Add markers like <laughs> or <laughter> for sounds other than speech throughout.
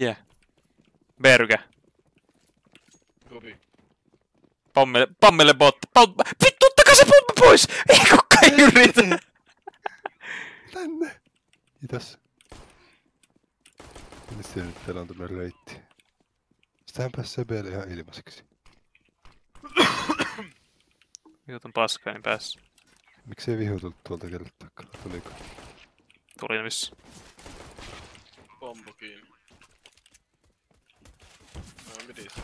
Yeah. Berge. Kopi. Pommille, pommille bot. Pom... Vittu, ottakaa se pommi pois! Ei kukaan yritä! Tänne! Kiitos. Se nyt teillä on tämmönen reitti? Sitähän pääsee Sebelle ihan ilmaiseksi. Jutun paska, niin pääs. Miksei vihu tullut tuolta kelle takaa? Tuliko? Tulin missä. Pompo kiinni. Midissä.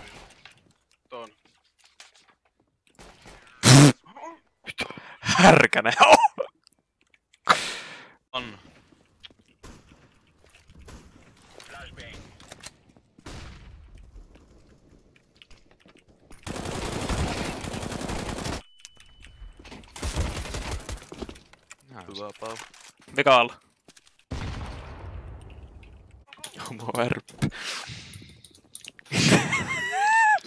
Ton. Härkäne. On. Hyvä Pau. Vika alla. Homo RP.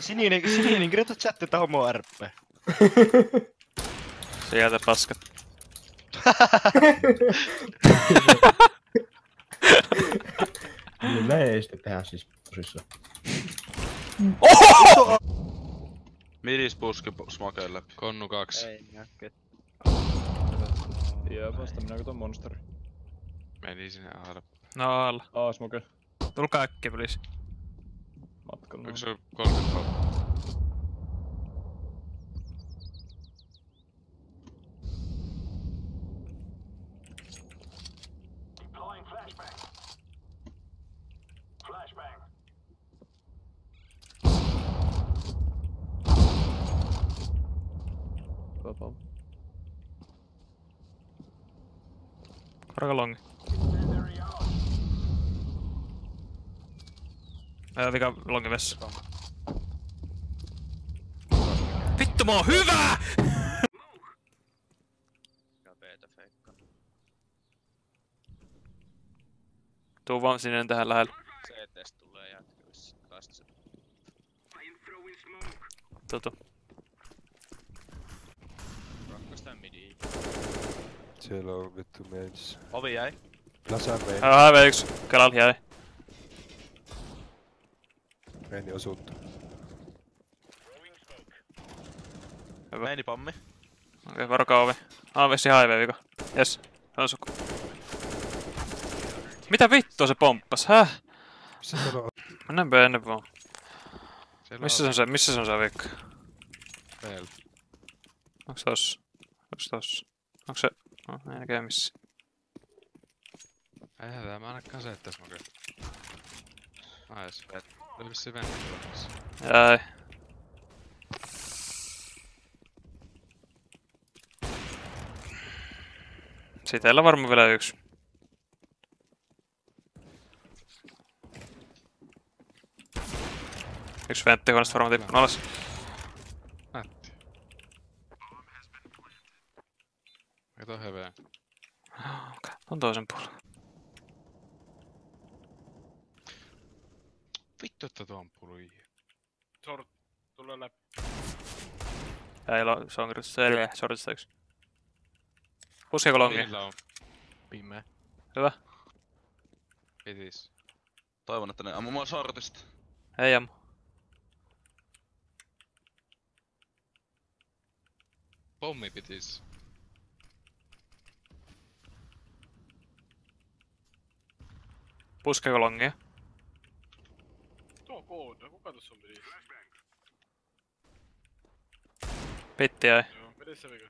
Sininen, sininen, kirjoita chatti, että homo RP. Sieltä paskat. Niin me ei sitten tehdä siis tosissaan. Midis puski smokeen läpi. Konnu kaksi. Ei näkö. Ja vasta minä katon monsteri. Meni sinne alle. No alla. Aa, smoke. Tulkaa äkkiä, please. Matkalla. Yksi on 30 Vapaa. Korka longi. Ää, vika longi vessa. Vittu mä oon hyvä! Tuu vaan sinne tähän lähelle. CTS tulee jatkuvissa. Taas se. Tutu. Rakkaista midi. Siellä on vittu mains. Ovi jäi. Plasan main. Ää, häivä yks. Kelal jäi. Maini osuuttu. Hyvä. Meini pommi. Okei, okay, varokaa ovi. Ah, vessi highway vika. Jes. On suku. Mitä vittua se pomppas, häh? On? Mennään ennen vaan. Siellä Missä se on se, missä se on se vikka? Meillä. Onks tossa? Onks tossa? Onks se? No, ei näkee missä. Eihän tää mä aina kasettas makea. Nice. Oli vissiin venni tulossa. Jäi. Sitellä varmaan vielä yksi. Yksi venttihuoneesta varmaan tippunut alas. On toisen puolen. Vittu, että tuo on pului. Sort. Tulee läpi. Ei lo, se on selviä, sortista yksi. Puskeeko longi? Niillä on pimeä. Hyvä. Pitis. Toivon, että ne ammuu mua sortista. Ei ammu. Pommi pitis. Puskeeko longia? Tuo kooda. Kuka tossa on midissä? Pitti jäi. Joo, midissä vika.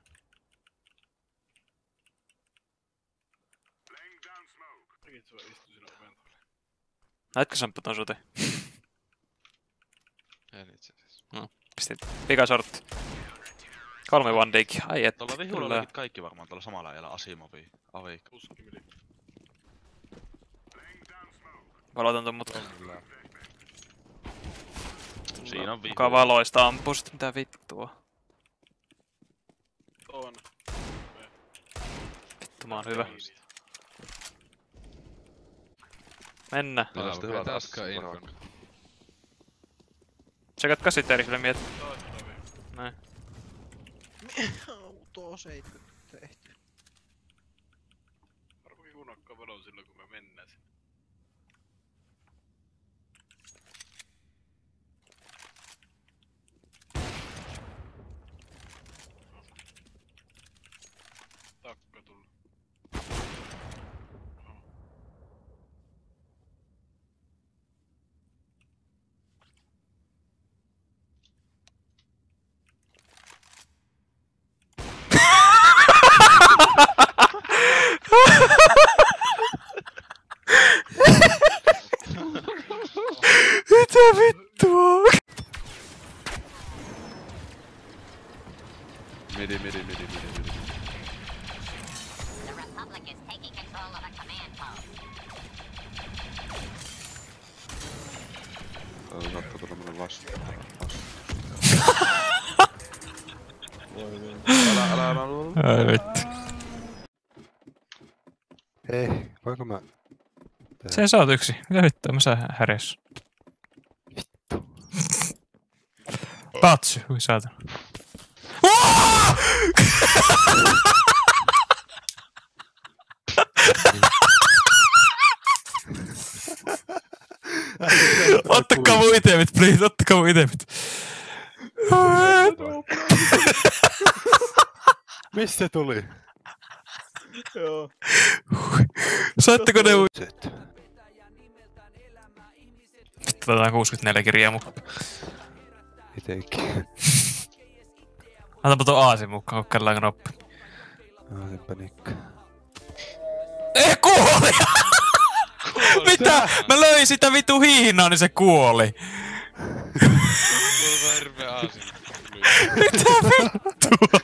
Mäkin se vaan istuu siinä oven talle. Näetkö samppu ton suti? En itse asiassa. Pistit pikasortti. Kolme one dig. Ai et. Tuolla vihulla kaikki varmaan tuolla samalla ajalla Asimovi, Avik. Puski ton mutka. Siinä on vihu. Kuka valoista ampuu sit mitä vittua. Toinen. Vittu mä oon hyvä. Mennä. Kyllä sitten hyvä taas. Taskaa infon. Tsekatkaa sitten erikseen miet. Näin. <laughs> Auto 70 tehty. Kun nakkaa valon silloin kun me mennään sinne. Mitä vittua? Midi, midi, midi, midi, midi. The Republic is taking control of a command post. Tää saattaa tulla tämmönen vastu. Älä, älä, älä, älä. Ai vittu. Hei, voinko mä... Yksi. Mitä vittua, mä saan häriössä. Patsu, hui saatana. Ottakaa mun itemit, please, ottakaa mun itemit. Mistä tuli? Joo. Saitteko ne Set. Vittu, otetaan 64 kirjaa mukaan. Itekin. Antapa tuon aasin mukaan, kun kellään knoppi. Sen panikka. Ei kuoli! Mitä? Mä löin sitä vitu hiinaa, niin se kuoli. Mitä vittua?